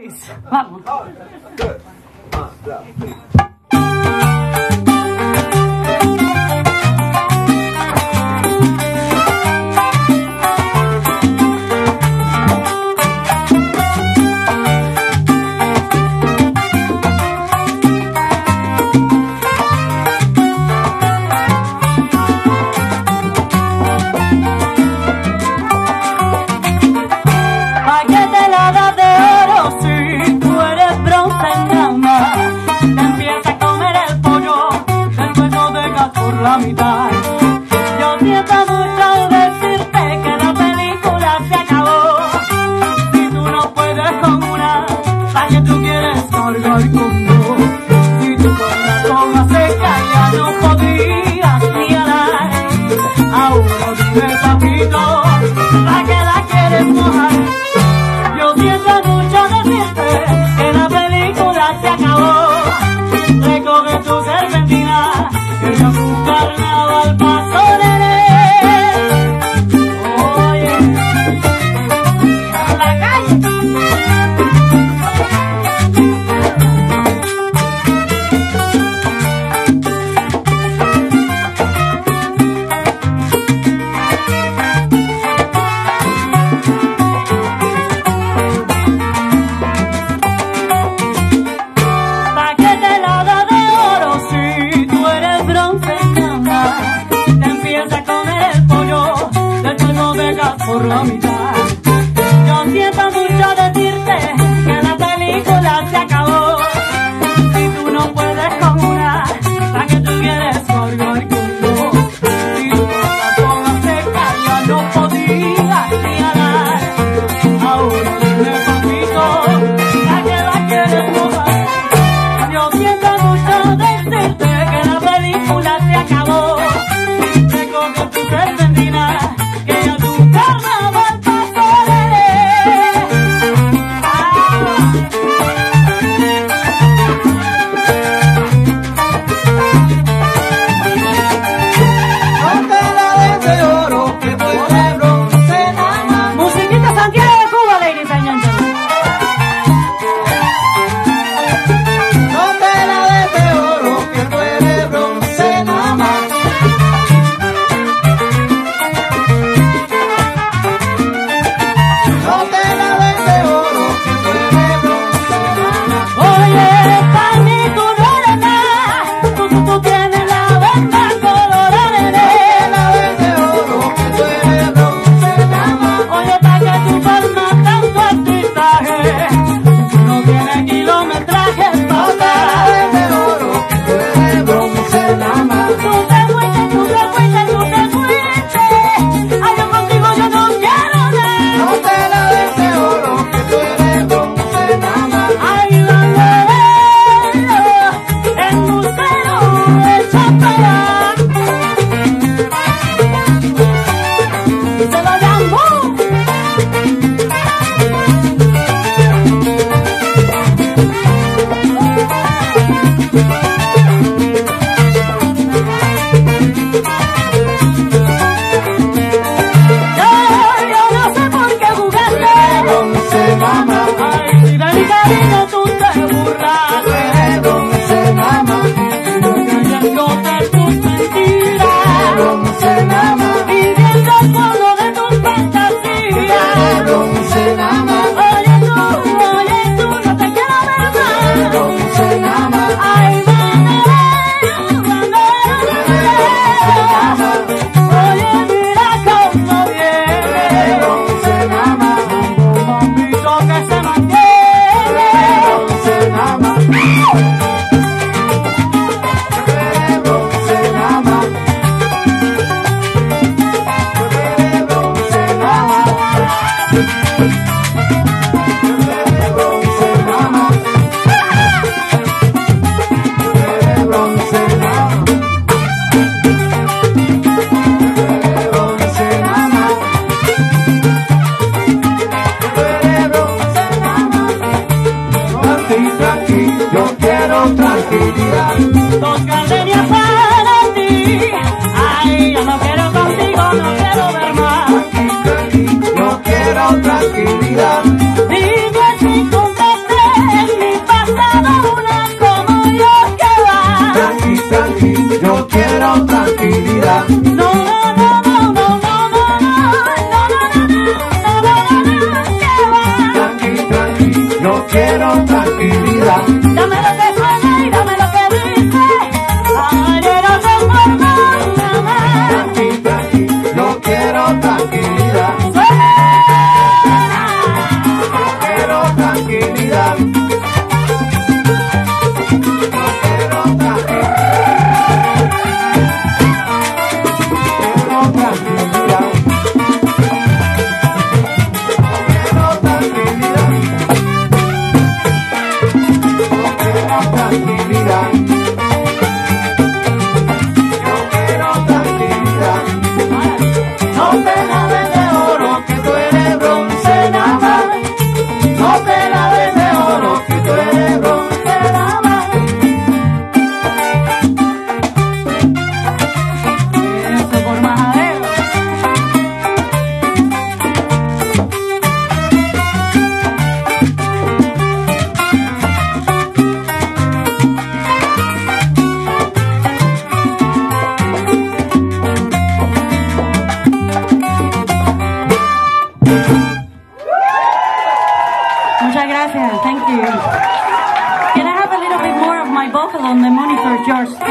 please. Vamos. One, two, three. Yo pienso mucho decirte que la película se acabó. Si tú no puedes comunar, a que tú quieres colgar y cumplir. Si tú con la toma se cae, no podías ni hablar. Aún no tapito, a que la quieres mojar. Yo pienso mucho decirte que la película se acabó. Ramita tranquilidad. Toca leña para ti. Ay, yo no quiero contigo, no quiero ver más. Yo quiero tranquilidad. la tranquilidad. you. Can I have a little bit more of my vocal on the monitor, George?